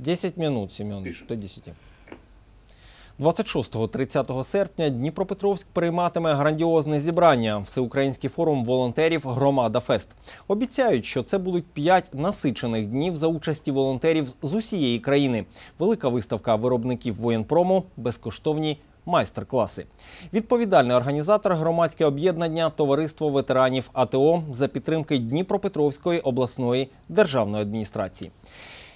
10 минут, Семенович, до 10. 26-30 серпня Дніпропетровськ прийматиме грандіозне зібрання Всеукраїнський форум волонтерів Громада Фест. Обіцяють, що це будуть п'ять насичених днів за участі волонтерів з усієї країни. Велика виставка виробників воєнпрому, безкоштовні майстер-класи. Відповідальний організатор громадське об'єднання Товариство ветеранів АТО за підтримки Дніпропетровської обласної державної адміністрації.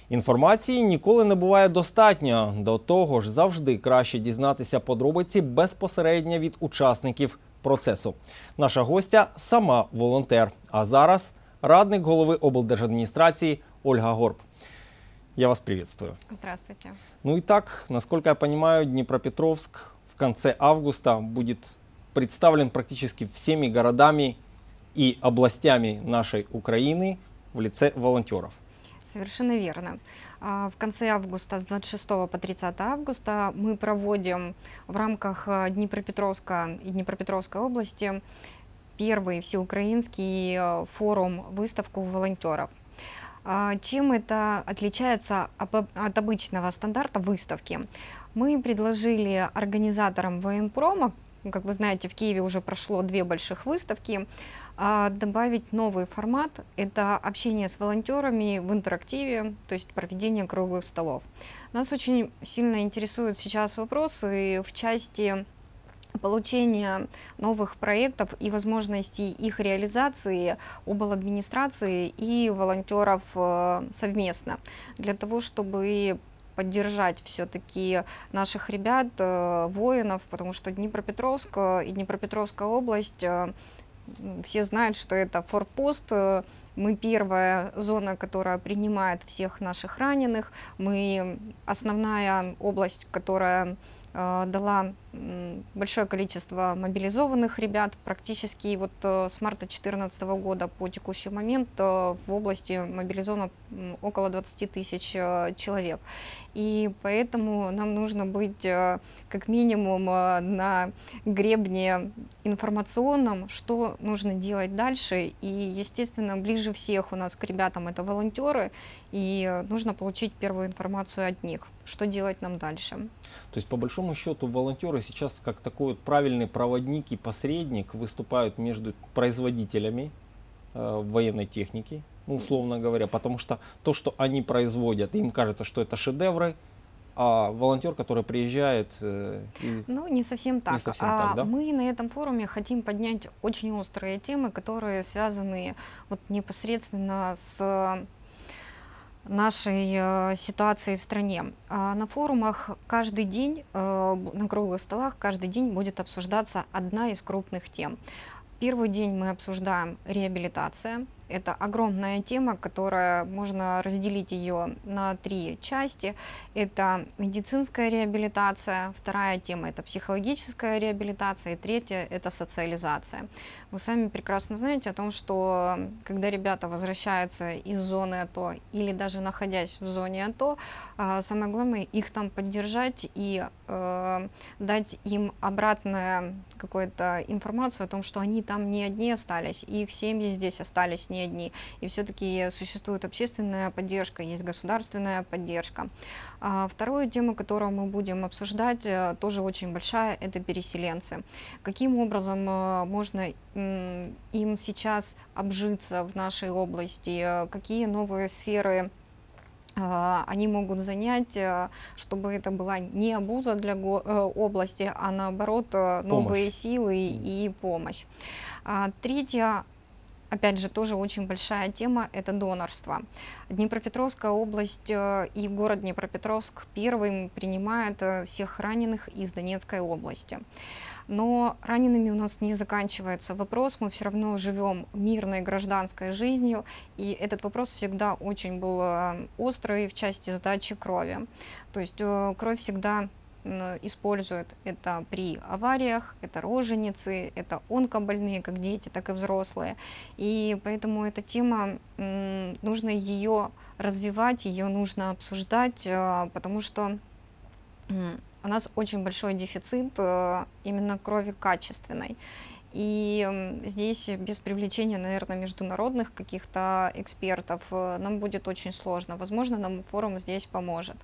Інформації ніколи не буває достатньо. До того ж, завжди краще дізнатися подробиці безпосередньо від учасників процесу. Наша гостя сама волонтер. А зараз радник голови облдержадміністрації Ольга Горб. Я вас приветствую. Здравствуйте. Ну и так, насколько я понимаю, Днепропетровск в конце августа будет представлен практически всеми городами и областями нашей Украины в лице волонтеров. Совершенно верно. А, В конце августа, с 26 по 30 августа, мы проводим в рамках э, Днепропетровска и Днепропетровской области первый всеукраинский э, форум, выставку волонтеров. А, Чем это отличается от обычного стандарта выставки? Мы предложили организаторам военпрома, как вы знаете, в Киеве уже прошло две больших выставки, а, добавить новый формат – это общение с волонтерами в интерактиве, то есть проведение круглых столов. Нас очень сильно интересуют сейчас вопросы в части получения новых проектов и возможностей их реализации обл. администрации и волонтеров э, совместно, для того, чтобы поддержать все-таки наших ребят, э, воинов, потому что Днепропетровск и Днепропетровская область, э, все знают, что это форпост, э, мы первая зона, которая принимает всех наших раненых, мы основная область, которая дала м, большое количество мобилизованных ребят. Практически вот э, с марта 2014 года по текущий момент э, в области мобилизовано около 20 тысяч э, человек. И поэтому нам нужно быть э, как минимум э, на гребне информационном, что нужно делать дальше. И, естественно, ближе всех у нас к ребятам это волонтеры, и э, нужно получить первую информацию от них, что делать нам дальше. То есть, по большому счету, волонтеры сейчас как такой вот правильный проводник и посредник выступают между производителями э, военной техники, ну, условно говоря, потому что то, что они производят, им кажется, что это шедевры, а волонтер, который приезжает, э, и Ну, не совсем так. совсем А так, да? Мы на этом форуме хотим поднять очень острые темы, которые связаны вот непосредственно с нашей э, ситуацией в стране. А на форумах каждый день, э, на круглых столах каждый день будет обсуждаться одна из крупных тем. Первый день мы обсуждаем реабилитация. Это огромная тема, которая можно разделить ее на три части. Это медицинская реабилитация, вторая тема это психологическая реабилитация, и третья это социализация. Вы сами прекрасно знаете о том, что когда ребята возвращаются из зоны АТО или даже находясь в зоне АТО, а, самое главное их там поддержать и э, дать им обратную какую-то информацию о том, что они там не одни остались, и их семьи здесь остались не одни. И все-таки существует общественная поддержка, есть государственная поддержка. А вторую тему, которую мы будем обсуждать, э, тоже очень большая, это переселенцы. Каким образом э, можно им сейчас обжиться в нашей области, э, какие новые сферы они могут занять, э, чтобы это была не обуза для э, области, а наоборот э, новые Помощь. силы и помощь. А Третья Опять же, тоже очень большая тема – это донорство. Днепропетровская область э, и город Днепропетровск первым принимает э, всех раненых из Донецкой области. Но ранеными у нас не заканчивается вопрос, мы все равно живем мирной гражданской жизнью, и этот вопрос всегда очень был э, острый в части сдачи крови. То есть кровь всегда используют это при авариях, это роженицы, это онкобольные, как дети, так и взрослые. И поэтому эта тема, нужно ее развивать, ее нужно обсуждать, э, потому что у нас очень большой дефицит э, именно крови качественной. И здесь без привлечения, наверное, международных каких-то экспертов э, нам будет очень сложно. Возможно, нам форум здесь поможет.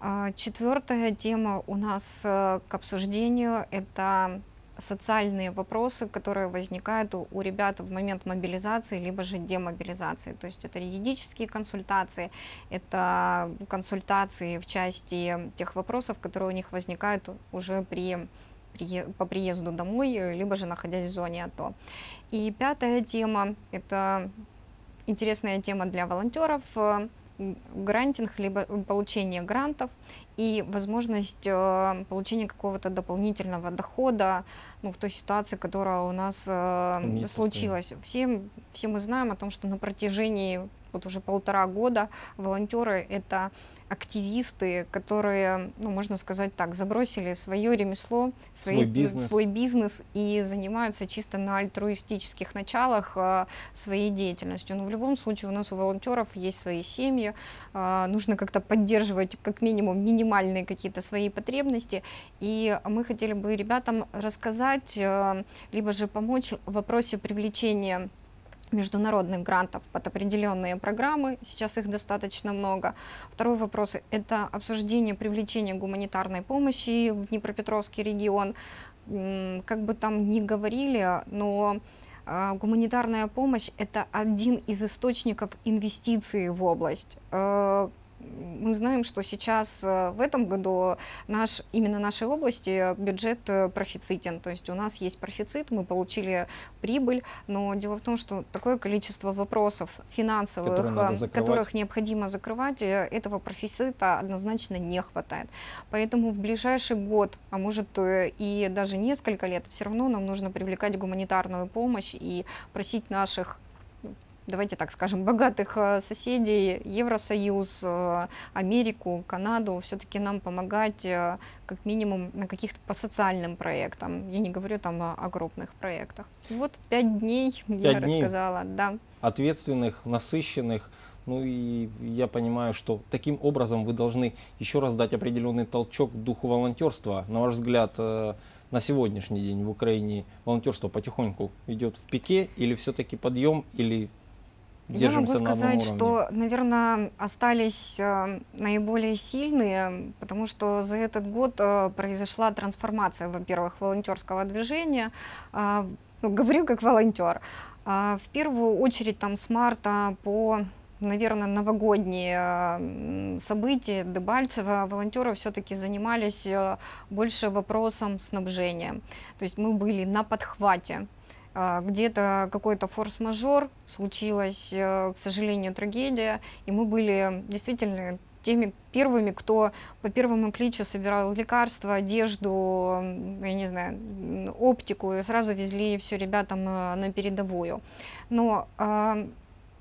А, Четвертая тема у нас э, к обсуждению – это социальные вопросы, которые возникают у, у ребят в момент мобилизации, либо же демобилизации. То есть это юридические консультации, это консультации в части тех вопросов, которые у них возникают уже при по приезду домой, либо же находясь в зоне АТО. И пятая тема – это интересная тема для волонтеров, грантинг, либо получение грантов и возможность э, получения какого-то дополнительного дохода ну, в той ситуации, которая у нас э, Имеется случилась. Все, все мы знаем о том, что на протяжении вот уже полтора года волонтеры – это активисты, которые, ну, можно сказать так, забросили свое ремесло, свои, Свой бизнес. свой бизнес и занимаются чисто на альтруистических началах э, своей деятельностью. Но в любом случае у нас у волонтеров есть свои семьи, э, нужно как-то поддерживать как минимум минимальные какие-то свои потребности. И мы хотели бы ребятам рассказать, э, либо же помочь в вопросе привлечения международных грантов под определенные программы, сейчас их достаточно много. Второй вопрос – это обсуждение привлечения гуманитарной помощи в Днепропетровский регион. Как бы там ни говорили, но а, гуманитарная помощь – это один из источников инвестиций в область. Э, Мы знаем, что сейчас э, в этом году наш, именно нашей области бюджет э, профицитен, то есть у нас есть профицит, мы получили прибыль, но дело в том, что такое количество вопросов финансовых, э, которых необходимо закрывать, э, этого профицита однозначно не хватает. Поэтому в ближайший год, а может э, и даже несколько лет, все равно нам нужно привлекать гуманитарную помощь и просить наших давайте так скажем, богатых э, соседей, Евросоюз, э, Америку, Канаду, все-таки нам помогать э, как минимум на каких-то по социальным проектам. Я не говорю там о, крупных проектах. Вот пять дней я Пять дней? рассказала, да. ответственных, насыщенных. Ну и я понимаю, что таким образом вы должны еще раз дать определенный толчок духу волонтерства. На ваш взгляд, на сегодняшний день в Украине волонтерство потихоньку идет в пике или все-таки подъем, или Я держимся могу на одном сказать, уровне? что, наверное, остались э, наиболее сильные, потому что за этот год э, произошла трансформация, во-первых, волонтерского движения. А, ну, говорю как волонтер. В первую очередь там с марта по наверное, новогодние э, события Дебальцева волонтеры все-таки занимались э, больше вопросом снабжения. То есть мы были на подхвате где-то какой-то форс-мажор, случилась, э, к сожалению, трагедия, и мы были действительно теми первыми, кто по первому кличу собирал лекарства, одежду, я не знаю, оптику, и сразу везли все ребятам э, на передовую. Но а,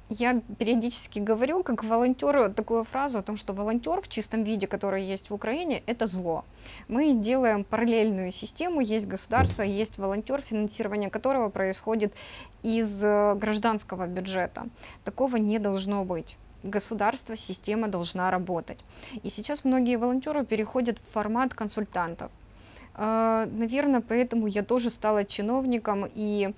я периодически говорю, как волонтеру, такую фразу о том, что волонтер в чистом виде, который есть в Украине, это зло. Мы делаем параллельную систему, есть государство, есть волонтер, финансирование которого происходит из э, гражданского бюджета. Такого не должно быть. Государство, система должна работать. И сейчас многие волонтеры переходят в формат консультантов. Наверное, поэтому я тоже стала чиновником и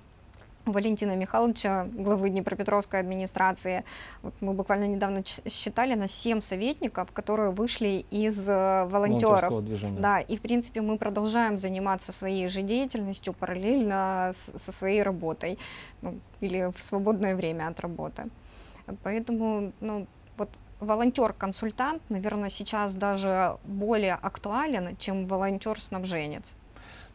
Валентина Михайловича, главы Днепропетровской администрации, вот мы буквально недавно считали на 7 советников, которые вышли из э, волонтеров. движения. Да, и в принципе мы продолжаем заниматься своей же деятельностью параллельно со своей работой ну, или в свободное время от работы. Поэтому, ну, вот волонтер-консультант, наверное, сейчас даже более актуален, чем волонтер-снабженец.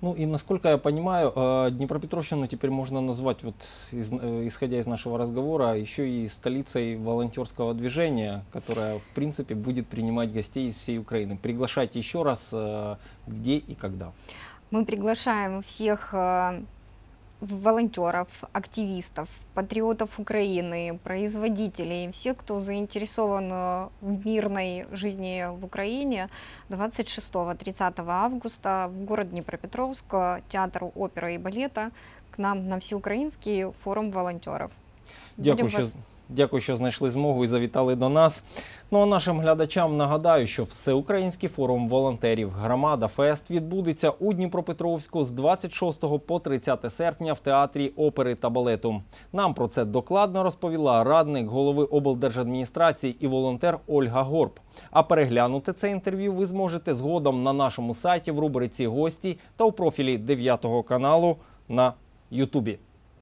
Ну и насколько я понимаю, э, Днепропетровщину теперь можно назвать, вот из- э, исходя из нашего разговора, еще и столицей волонтерского движения, которая в принципе будет принимать гостей из всей Украины. Приглашайте еще раз, э, где и когда. Мы приглашаем всех волонтеров, активистов, патриотов Украины, производителей, всех, кто заинтересован э, в мирной жизни в Украине 26-30 августа в город Днепропетровск, театр оперы и балета к нам на всеукраинский форум волонтеров. Дякую, Будем вас- Дякую, що знайшли змогу і завітали до нас. Ну а нашим глядачам нагадаю, що всеукраїнський форум волонтерів Громада Фест відбудеться у Дніпропетровську з 26 по 30 серпня в театрі опери та балету. Нам про це докладно розповіла радник голови облдержадміністрації і волонтер Ольга Горб. А переглянути це інтерв'ю ви зможете згодом на нашому сайті в рубриці Гості та у профілі 9 каналу на Ютубі.